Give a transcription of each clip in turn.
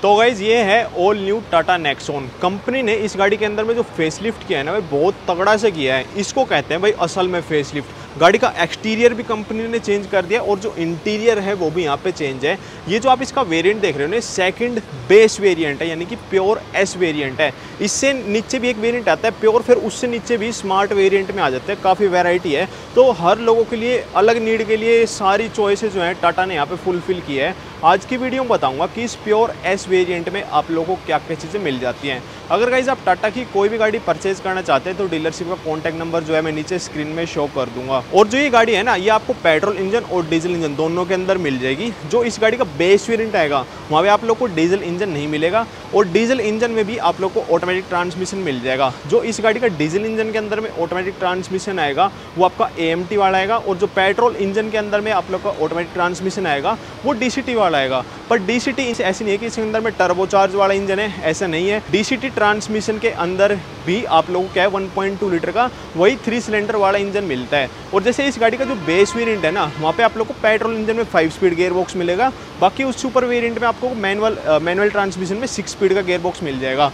तो गाइज़ ये है all new Tata Nexon company ने इस गाड़ी के अंदर में जो फेसलिफ्ट किया है ना भाई, बहुत तगड़ा से किया है। इसको कहते हैं भाई, असल में फेसलिफ्ट गाड़ी का एक्सटीरियर भी कंपनी ने चेंज कर दिया और जो इंटीरियर है वो भी यहाँ पे चेंज है। ये जो आप इसका वेरिएंट देख रहे हो ना सेकंड बेस वेरिएंट है, यानी कि प्योर एस वेरिएंट है। इससे नीचे भी एक वेरिएंट आता है प्योर फिर उससे नीचे भी स्मार्ट वेरिएंट में आ जाते हैं, काफ़ी वेराइटी है। तो हर लोगों के लिए, अलग नीड के लिए सारी चॉइसेस जो है टाटा ने यहाँ पर फुलफिल की है। आज की वीडियो में बताऊँगा कि इस प्योर एस वेरियंट में आप लोगों को क्या क्या चीज़ें मिल जाती हैं। अगर गाइज़ आप टाटा की कोई भी गाड़ी परचेज करना चाहते हैं तो डीलरशिप का कॉन्टैक्ट नंबर जो है मैं नीचे स्क्रीन में शो कर दूँगा। और जो ये गाड़ी है ना, ये आपको पेट्रोल इंजन और डीजल इंजन दोनों के अंदर मिल जाएगी, जो इस गाड़ी का बेस वेरियंट आएगा, वहाँ पे आप लोग को डीजल इंजन नहीं मिलेगा, और डीजल इंजन में भी आप लोग को ऑटोमेटिक ट्रांसमिशन मिल जाएगा। जो इस गाड़ी का डीजल इंजन के अंदर में ऑटोमेटिक ट्रांसमिशन आएगा, वो आपका एएमटी वाला आएगा, और जो पेट्रोल इंजन के अंदर में आप लोग का ऑटोमेटिक ट्रांसमिशन आएगा, वो डीसीटी वाला आएगा। पर डी ऐसी नहीं है कि इसके अंदर में टर्बोचार्ज वाला इंजन है, ऐसा नहीं है। डीसीटी ट्रांसमिशन के अंदर भी आप लोगों को क्या है 1.2 लीटर का वही थ्री सिलेंडर वाला इंजन मिलता है। और जैसे इस गाड़ी का जो बेस वेरिएंट है ना, वहाँ पे आप लोगों को पेट्रोल इंजन में फाइव स्पीड गेयर बॉक्स मिलेगा। बाकी उस सुपर वेरिएंट में आपको मैनुअल मैनुअल ट्रांसमिशन में सिक्स स्पीड का गेयर बॉक्स मिल जाएगा।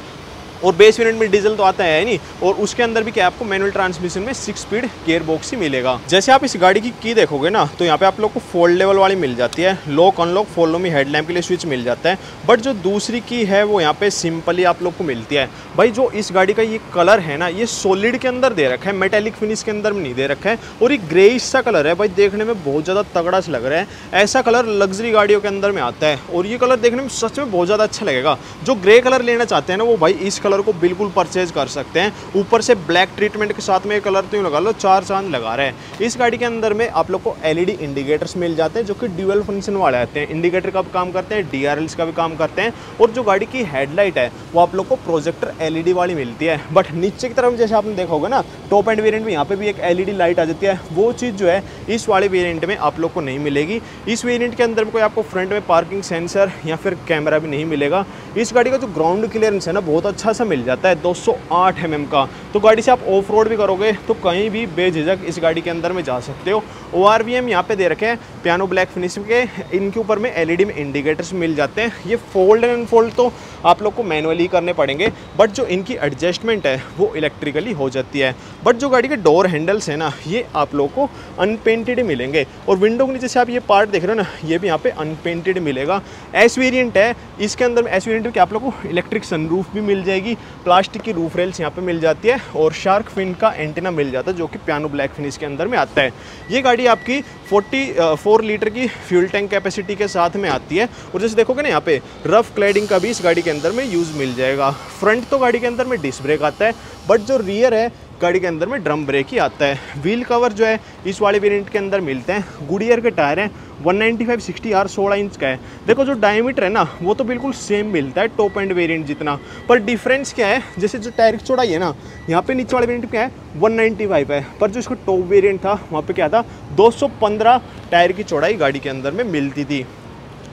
और बेस वेरिएंट में डीजल तो आता है नहीं, और उसके अंदर भी क्या आपको मैनुअल ट्रांसमिशन में सिक्स स्पीड गेयर बॉक्स ही मिलेगा। जैसे आप इस गाड़ी की की देखोगे ना तो यहाँ पे आप लोग को फोल्ड लेवल वाली मिल जाती है लॉक अनलॉक फॉलो में हेडलैम्प के लिए स्विच मिल जाता है। बट जो दूसरी की है, वो यहाँ पे सिंपली आप लोग को मिलती है। भाई, जो इस गाड़ी का ये कलर है ना, ये सोलिड के अंदर दे रखा है मेटेलिक फिनिश के अंदर नहीं दे रखा है, और ये ग्रे सा कलर है। भाई, देखने में बहुत ज़्यादा तगड़ा सा लग रहा है। ऐसा कलर लग्जरी गाड़ियों के अंदर में आता है, और ये कलर देखने में सच में बहुत ज़्यादा अच्छा लगेगा। जो ग्रे कलर लेना चाहते हैं ना, वो भाई, इस कलर को बिल्कुल परचेज कर सकते हैं। ऊपर से ब्लैक ट्रीटमेंट के साथ में ये कलर तो लगा लो, चार चाँद लगा रहे हैं। इस गाड़ी के अंदर में आप लोग को एलईडी इंडिकेटर्स मिल जाते हैं, जो कि ड्यूअल फ़ंक्शन वाले आते हैं। इंडिकेटर का काम करते हैं डी का भी काम करते हैं। और जो गाड़ी की हेडलाइट है, वो आप लोग को प्रोजेक्टर एलईडी वाली मिलती है। बट नीचे की तरफ़ जैसे आपने देखा होगा ना टॉप एंड वेरियंट में यहाँ पे भी एक एलईडी लाइट आ जाती है। वो चीज़ जो है, इस वाले वेरियंट में आप लोग को नहीं मिलेगी। इस वेरियंट के अंदर में कोई आपको फ्रंट में पार्किंग सेंसर या फिर कैमरा भी नहीं मिलेगा। इस गाड़ी का जो ग्राउंड क्लियरेंस है ना, बहुत अच्छा सा मिल जाता है 208 एम का। तो गाड़ी से आप ऑफ़ रोड भी करोगे तो कहीं भी बेझिझक इस गाड़ी के अंदर में जा सकते हो। ओ आर वी एम यहाँ पे दे रखे हैं पियानो ब्लैक फिनिश के। इनके ऊपर में एलईडी में इंडिकेटर्स मिल जाते हैं। ये फोल्ड एंड फोल्ड तो आप लोग को मैनुअली करने पड़ेंगे बट जो इनकी एडजस्टमेंट है, वो इलेक्ट्रिकली हो जाती है। बट जो गाड़ी के डोर हैंडल्स हैं ना, ये आप लोग को अनपेंटेड मिलेंगे। और विंडो के नीचे से आप ये पार्ट देख रहे हो ना, ये भी यहाँ पे अनपेंटेड मिलेगा। एस वेरियंट है, इसके अंदर एस वेरियंट के आप लोग को इलेक्ट्रिक सनरूफ भी मिल जाएगी। प्लास्टिक की रूफ रेल्स यहाँ पे मिल जाती है और शार्क फिन का एंटीना मिल जाता है जो कि पियानो ब्लैक फिनिश के अंदर में आता है। ये गाड़ी आपकी 44 लीटर की फ्यूल टैंक कैपेसिटी के साथ में आती है और जैसे देखोगे ना यहाँ पे रफ क्लैडिंग का भी इस गाड़ी के अंदर में यूज़ मिल जाएगा। फ्रंट तो गाड़ी के अंदर में डिस्क ब्रेक आता है, बट जो रियर है गाड़ी के अंदर में ड्रम ब्रेक ही आता है। व्हील कवर जो है, इस वाले वेरिएंट के अंदर मिलते हैं। गुडियर के टायर हैं 195 60 आर सोलह इंच का है। देखो, जो डायमीटर है ना, वो तो बिल्कुल सेम मिलता है टॉप एंड वेरिएंट जितना। पर डिफरेंस क्या है, जैसे जो टायर की चौड़ाई है ना, यहाँ पे नीचे वाले वेरिएंट क्या है 195 है। पर जो इसका टॉप वेरिएंट था, वहाँ पे क्या था 215 टायर की चौड़ाई गाड़ी के अंदर में मिलती थी।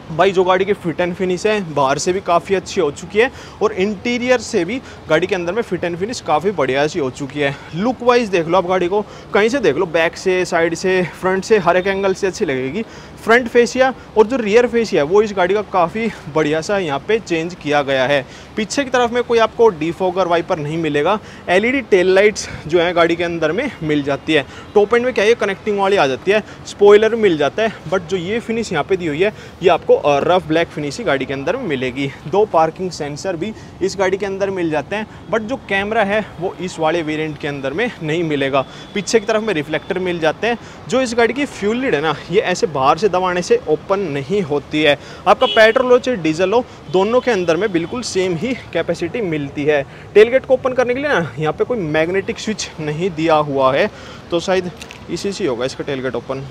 भाई, जो गाड़ी की फिट एंड फिनिश है, बाहर से भी काफ़ी अच्छी हो चुकी है और इंटीरियर से भी गाड़ी के अंदर में फिट एंड फिनिश काफ़ी बढ़िया सी हो चुकी है। लुक वाइज देख लो आप गाड़ी को, कहीं से देख लो बैक से साइड से फ्रंट से, हर एक एंगल से अच्छी लगेगी। फ्रंट फेसिया और जो रियर फेसिया है वो इस गाड़ी का काफ़ी बढ़िया सा यहाँ पे चेंज किया गया है। पीछे की तरफ़ में कोई आपको डिफोगर वाइपर नहीं मिलेगा। एलईडी टेल लाइट्स जो है गाड़ी के अंदर में मिल जाती है। टॉप एंड में क्या है कनेक्टिंग वाली आ जाती है स्पॉइलर मिल जाता है बट जो ये फिनिश यहाँ पे दी हुई है, ये आपको रफ ब्लैक फिनिश ही गाड़ी के अंदर मिलेगी। दो पार्किंग सेंसर भी इस गाड़ी के अंदर मिल जाते हैं बट जो कैमरा है, वो इस वाले वेरिएंट के अंदर में नहीं मिलेगा। पीछे की तरफ़ में रिफ्लेक्टर मिल जाते हैं, जो इस गाड़ी की फ्यूल लीड है ना, ये ऐसे बाहर से दबाने से ओपन नहीं होती है। आपका पेट्रोल हो चाहे डीजल हो, दोनों के अंदर में बिल्कुल सेम ही कैपेसिटी मिलती है। टेलगेट को ओपन करने के लिए ना, यहाँ पे कोई मैग्नेटिक स्विच नहीं दिया हुआ है तो शायद इसी से होगा इसका टेलगेट ओपन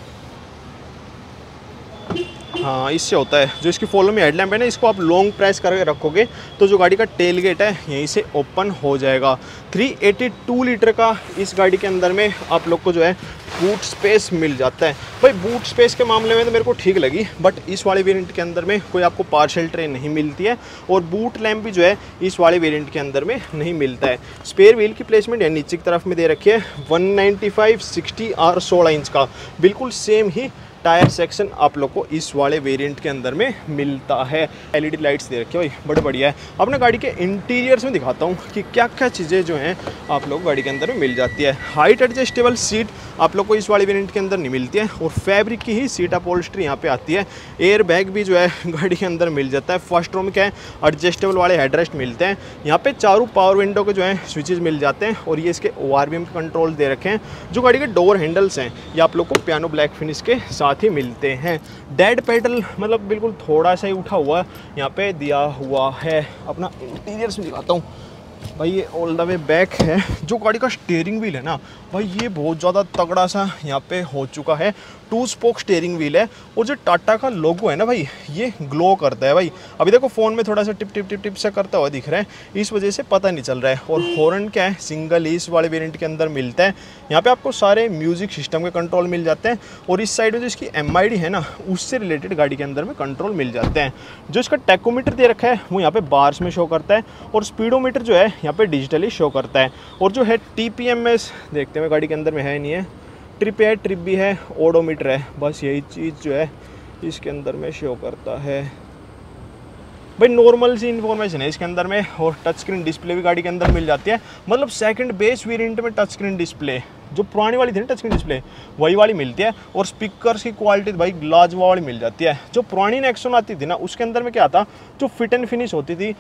हाँ इससे होता है। जो इसकी फॉलो में हेडलैम्प है ना, इसको आप लॉन्ग प्रेस करके रखोगे तो जो गाड़ी का टेल गेट है, यहीं से ओपन हो जाएगा। 382 लीटर का इस गाड़ी के अंदर में आप लोग को जो है बूट स्पेस मिल जाता है। भाई बूट स्पेस के मामले में तो मेरे को ठीक लगी बट इस वाले वेरिएंट के अंदर में कोई आपको पार्शल ट्रे नहीं मिलती है, और बूट लैम्प भी जो है, इस वाले वेरिएंट के अंदर में नहीं मिलता है। स्पेयर व्हील की प्लेसमेंट है, नीचे की तरफ़ में दे रखी है 195 60 आर सोलह इंच का। बिल्कुल सेम ही टायर सेक्शन आप लोग को इस वाले वेरिएंट के अंदर में मिलता है। एलईडी लाइट्स दे रखे भाई बड़े बढ़िया है। अपने गाड़ी के इंटीरियर्स में दिखाता हूँ कि क्या क्या चीज़ें जो हैं आप लोग गाड़ी के अंदर में मिल जाती है। हाइट एडजस्टेबल सीट आप लोग को इस वाले वेरियंट के अंदर नहीं मिलती है और फैब्रिक की ही सीट अपोल्स्ट्री यहाँ पे आती है। एयर बैग भी जो है गाड़ी के अंदर मिल जाता है। फ़र्स्ट रो में क्या है? एडजस्टेबल वाले हेडरेस्ट मिलते हैं। यहाँ पे चारों पावर विंडो के जो है स्विचेज मिल जाते हैं और ये इसके ओ आर कंट्रोल दे रखे हैं, जो गाड़ी के डोर हैंडल्स हैं। ये आप लोग को पियानो ब्लैक फिनिश के साथ ही मिलते हैं। डेड पेडल मतलब बिल्कुल थोड़ा सा ही उठा हुआ यहाँ पे, दिया हुआ है। अपना इंटीरियर से दिखाता हूँ। भाई ये ऑल द वे बैक है। जो गाड़ी का स्टेयरिंग व्हील है ना, भाई ये बहुत ज़्यादा तगड़ा सा यहाँ पे हो चुका है। टू स्पोक स्टेयरिंग व्हील है, और जो टाटा का लोगो है ना भाई, ये ग्लो करता है भाई। अभी देखो फ़ोन में थोड़ा सा टिप टिप टिप टिप से करता हुआ दिख रहा है, इस वजह से पता नहीं चल रहा है। और हॉर्न क्या है? सिंगल इस वाले वेरियंट के अंदर मिलता है। यहाँ पे आपको सारे म्यूज़िक सिस्टम के कंट्रोल मिल जाते हैं, और इस साइड में जो इसकी एमआईडी है ना, उससे रिलेटेड गाड़ी के अंदर में कंट्रोल मिल जाते हैं। जो इसका टेकोमीटर दे रखा है, वो यहाँ पे बार्स में शो करता है, और स्पीडोमीटर जो है, यहाँ पे डिजिटली शो करता है। और जो है टीपीएमएस देखते हैं गाड़ी के अंदर में है नहीं है। ट्रिप है, ट्रिप भी है, ओडोमीटर है, बस यही चीज़ जो है इसके अंदर में शो करता है। भाई नॉर्मल सी इन्फॉर्मेशन है इसके अंदर में और टच स्क्रीन डिस्प्ले भी गाड़ी के अंदर मिल जाती है। मतलब सेकंड बेस वेरिएंट में टच स्क्रीन डिस्प्ले जो पुरानी वाली थी ना टच स्क्रीन डिस्प्ले वही वाली मिलती है और स्पीकर की क्वालिटी भाई ग्लास वाली मिल जाती है। जो पुरानी नेक्सोन आती थी ना, उसके अंदर में क्या था, जो फिट एंड फिनिश होती थी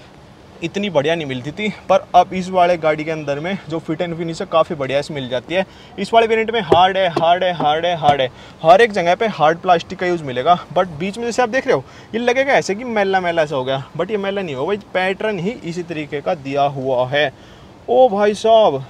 इतनी बढ़िया नहीं मिलती थी, पर अब इस वाले गाड़ी के अंदर में जो फिट एंड फिनिश है, काफ़ी बढ़िया इस मिल जाती है। इस वाले वेरियंट में हार्ड है हार्ड है हार्ड है हार्ड है। हर एक जगह पे हार्ड प्लास्टिक का यूज़ मिलेगा बट बीच में जैसे आप देख रहे हो, ये लगेगा ऐसे कि मैला मैला ऐसा हो गया बट ये मैला नहीं होगा पैटर्न ही इसी तरीके का दिया हुआ है। ओ भाई साहब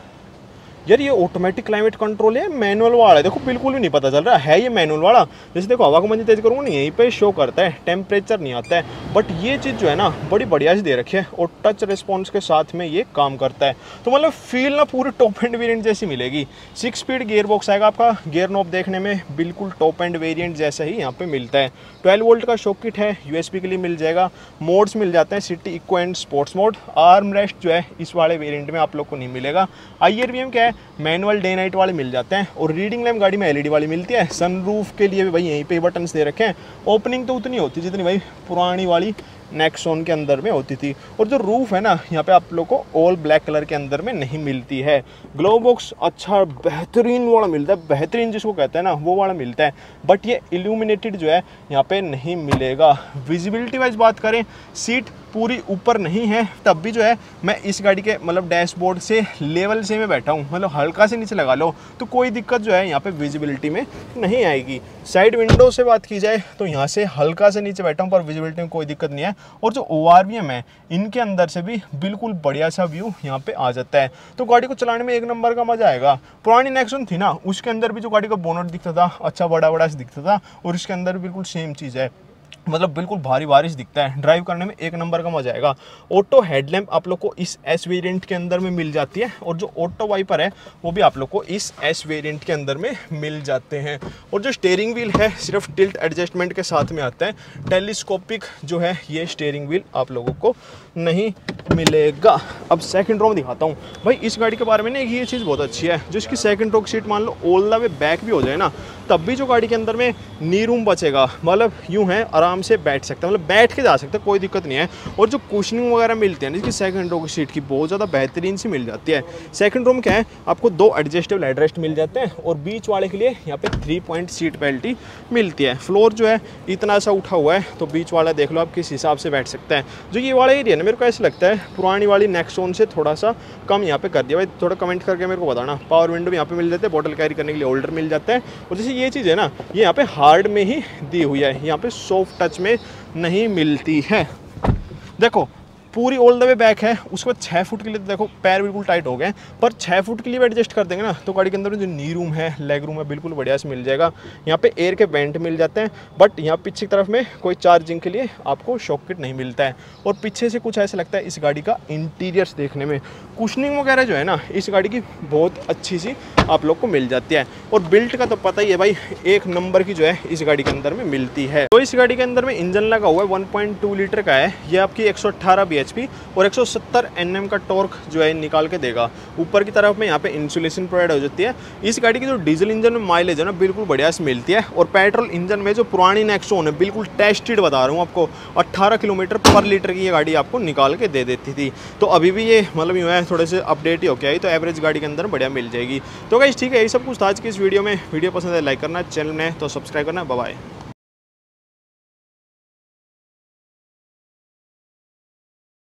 यार, ये ऑटोमेटिक क्लाइमेट कंट्रोल है मैनुअल वाला है। देखो, बिल्कुल भी नहीं पता चल रहा। है ये मैनुअल वाला? जैसे देखो, हवा को मंजी तेज करूँगा, नहीं, यहीं पे शो करता है। टेम्परेचर नहीं आता है। बट ये चीज़ जो है ना, बड़ी बढ़िया से दे रखी है और टच रिस्पॉन्स के साथ में ये काम करता है। तो मतलब फील ना पूरी टॉप एंड वेरियंट जैसी मिलेगी। सिक्स स्पीड गेयर बॉक्स आएगा आपका गेयर नॉब देखने में बिल्कुल टॉप एंड वेरियंट जैसा ही यहाँ पे मिलता है। ट्वेल्व वोल्ट का शॉक किट है यूएसपी के लिए मिल जाएगा। मोड्स मिल जाते हैं city eco and sports mode arm rest जो है, इस वाले वेरियंट में आप लोग को नहीं मिलेगा। आई क्या है? मैनुअल डे नाइट वाले मिल जाते हैं और रीडिंग लैम्प गाड़ी में एलईडी वाली मिलती है सनरूफ के लिए भी भाई यहीं पे बटन्स दे रखे हैं। ओपनिंग तो उतनी होती जितनी भाई पुरानी वाली नेक्सोन के अंदर में होती थी। और जो रूफ है ना, यहाँ पे आप लोग को ऑल ब्लैक कलर के अंदर में नहीं मिलती है। ग्लो बॉक्स अच्छा बेहतरीन वाला मिलता है। बेहतरीन जिसको कहते हैं ना, वो वाला मिलता है। बट ये इल्यूमिनेटेड जो है, यहाँ पे नहीं मिलेगा। विजिबिलिटी वाइज बात करें सीट पूरी ऊपर नहीं है। तब भी जो है, मैं इस गाड़ी के मतलब डैशबोर्ड से लेवल से मैं बैठा हूँ। मतलब हल्का से नीचे लगा लो तो कोई दिक्कत जो है, यहाँ पे विजिबिलिटी में नहीं आएगी। साइड विंडो से बात की जाए तो यहाँ से हल्का से नीचे बैठा हूँ, पर विजिबिलिटी में कोई दिक्कत नहीं है। और जो ओ है, इनके अंदर से भी बिल्कुल बढ़िया सा व्यू यहाँ पे आ जाता है। तो गाड़ी को चलाने में एक नंबर का मज़ा आएगा। पुरानी नेक्सन थी ना, उसके अंदर भी जो गाड़ी का बोनट दिखता था अच्छा बड़ा बड़ा दिखता था, और इसके अंदर बिल्कुल सेम चीज़ है। मतलब बिल्कुल भारी बारिश दिखता है। ड्राइव करने में एक नंबर का मज़ा आएगा। ऑटो हेडलैम्प आप लोग को इस एस वेरिएंट के अंदर में मिल जाती है और जो ऑटो वाइपर है, वो भी आप लोग को इस एस वेरिएंट के अंदर में मिल जाते हैं। और जो स्टेयरिंग व्हील है, सिर्फ़ टिल्ट एडजस्टमेंट के साथ में आता है। टेलीस्कोपिक जो है, ये स्टेयरिंग व्हील आप लोगों को नहीं मिलेगा। अब सेकंड रो में दिखाता हूँ। भाई, इस गाड़ी के बारे में ना ये चीज़ बहुत अच्छी है जो इसकी सेकंड रो की सीट मान लो ओल द वे बैक भी हो जाए ना, तब भी जो गाड़ी के अंदर में नी रूम बचेगा। मतलब यूँ है, आराम से बैठ सकते हैं। मतलब बैठ के जा सकते हैं, कोई दिक्कत नहीं है। और जो कुशनिंग वगैरह मिलती है ना इसकी सेकंड रो की सीट की बहुत ज़्यादा बेहतरीन सी मिल जाती है। सेकंड रो में क्या है, आपको दो एडजस्टेबल एडरेस्ट मिल जाते हैं और बीच वाले के लिए यहाँ पे थ्री पॉइंट सीट बेल्टी मिलती है। फ्लोर जो है, इतना सा उठा हुआ है तो बीच वाला देख लो आप किस हिसाब से बैठ सकते हैं। जो ये वाला एरिया ना मेरे को ऐसा लगता है, पुरानी वाली नेक्सोन से थोड़ा सा कम यहाँ पे कर दिया। भाई, थोड़ा कमेंट करके मेरे को बताना। पावर विंडो भी यहाँ पे मिल जाते हैं बॉटल कैरी करने के लिए होल्डर मिल जाता है। और जैसे ये चीज़ है ना, ये यहाँ पे हार्ड में ही दी हुई है। यहाँ पे सॉफ्ट टच में नहीं मिलती है। देखो पूरी ऑल द वे बैक है, उसके बाद छः फुट के लिए तो देखो पैर बिल्कुल टाइट हो गए, पर छः फुट के लिए भी एडजस्ट कर देंगे ना तो गाड़ी के अंदर जो नी रूम है लेग रूम है, बिल्कुल बढ़िया से मिल जाएगा। यहाँ पे एयर के वेंट मिल जाते हैं बट यहाँ पीछे की तरफ़ में कोई चार्जिंग के लिए आपको शॉकेट नहीं मिलता है। और पीछे से कुछ ऐसा लगता है इस गाड़ी का इंटीरियर्स देखने में। कुशनिंग वगैरह जो है ना, इस गाड़ी की बहुत अच्छी सी आप लोग को मिल जाती है। और बिल्ट का तो पता ही है भाई, एक नंबर की जो है इस गाड़ी के अंदर में मिलती है। तो इस गाड़ी के अंदर में इंजन लगा हुआ है वन लीटर का है, ये आपकी एक सौ अठारह bhp और 170 nm का टॉर्क जो है निकाल के देगा। ऊपर की तरफ़ में यहाँ पे इंसुलेशन प्रोवाइड हो जाती है। इस गाड़ी की जो डीजल इंजन में माइलेज है ना, बिल्कुल बढ़िया से मिलती है। और पेट्रोल इंजन में जो पुरानी नेक्सोन है, बिल्कुल टेस्टेड बता रहा हूँ आपको 18 किलोमीटर पर लीटर की ये गाड़ी आपको निकाल के दे देती थी। तो अभी भी ये मतलब यूँ है, थोड़े से अपडेट ही होके आई तो एवरेज गाड़ी के अंदर बढ़िया मिल जाएगी। तो गाइस ठीक है, यही सब कुछ था आज की इस वीडियो में। वीडियो पसंद है लाइक करना चैनल में तो सब्सक्राइब करना बाय